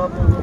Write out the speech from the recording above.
Rob,